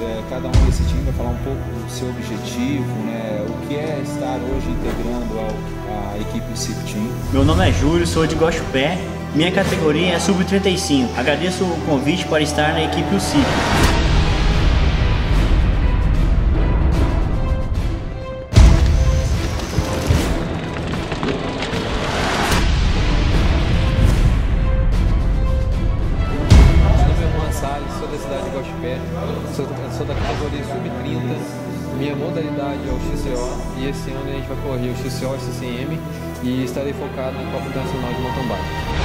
eh, cada um desse time vai falar um pouco do seu objetivo, né, o que é estar hoje integrando a equipe CIP Team. Meu nome é Júlio, sou de Guaxupé. Minha categoria é sub-35. Agradeço o convite para estar na equipe UCIP. Cidade de Guaxupé, sou, sou da categoria sub-30, minha modalidade é o XCO e esse ano a gente vai correr o XCO e CCM e estarei focado na Copa Internacional de Mountain Bike.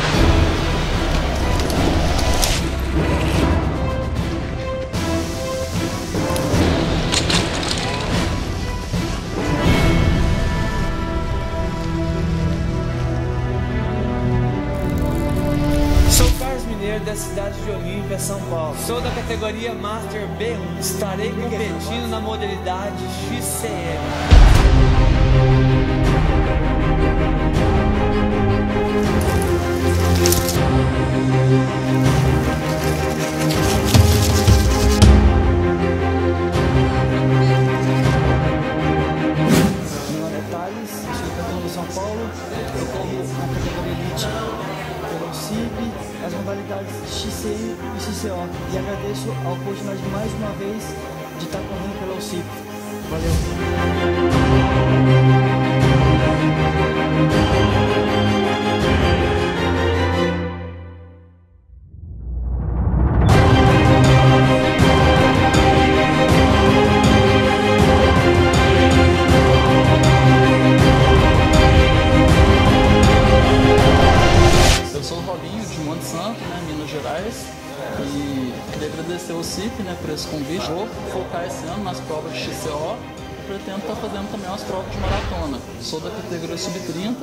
De Olímpia, São Paulo. Sou da categoria Master B1. Estarei competindo na modalidade XCM. E agradeço a oportunidade mais uma vez de estar correndo pelo CIB. Valeu! Agradecer ao CIP né, por esse convite. Vou focar esse ano nas provas de XCO e pretendo estar fazendo também umas provas de maratona. Sou da categoria sub-30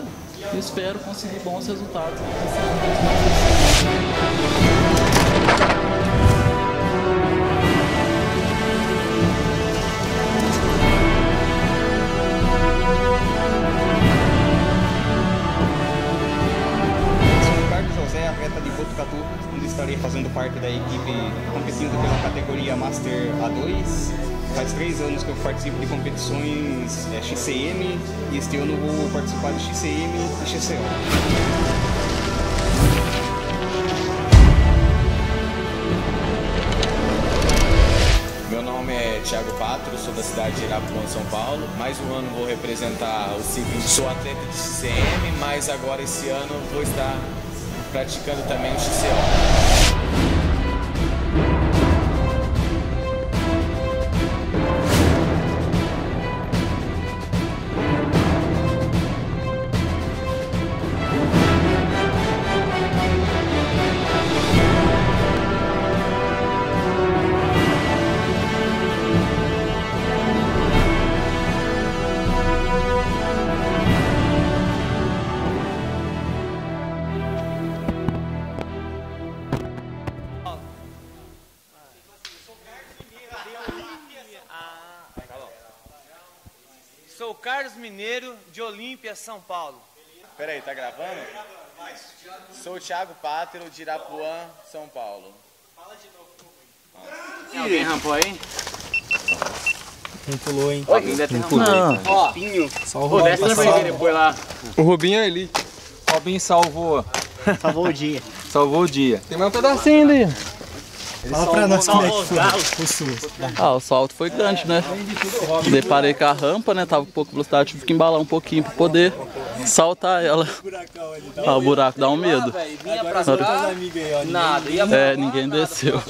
e espero conseguir bons resultados parte da equipe competindo pela categoria Master A2. Faz três anos que eu participo de competições é, XCM e este ano vou participar de XCM e XCO. É Thiago Patro, sou da cidade de Irapuã, São Paulo. Mais um ano vou representar o ciclismo. Sou atleta de CCM, mas agora esse ano vou estar praticando também o XCO. Sou Carlos Mineiro de Olímpia, São Paulo. Peraí, tá gravando? Sou o Thiago Pátero, de Irapuã, São Paulo. Alguém rampou aí? Quem pulou, hein? Alguém deve ter rampado. Ó, Só o Pô, na frente dele, põe lá. O Rubinho é elite. Robinho salvou, Salvou o dia. salvou o dia. Tem mais um pedacinho ainda Fala pra nós como é que foi galos. o susto. Ah, o salto foi grande, né? Deparei com a rampa, né? Tava com pouca velocidade, tive que embalar um pouquinho pra poder saltar ela. Ah, o buraco dá um medo. Nada. E a É, ninguém desceu.